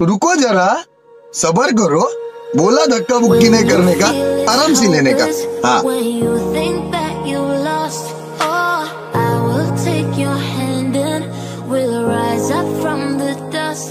रुको जरा सबर करो बोला धक्का मुक्की नहीं करने का आराम से लेने का हाँ oh, take your hand and we'll rise up from the dust.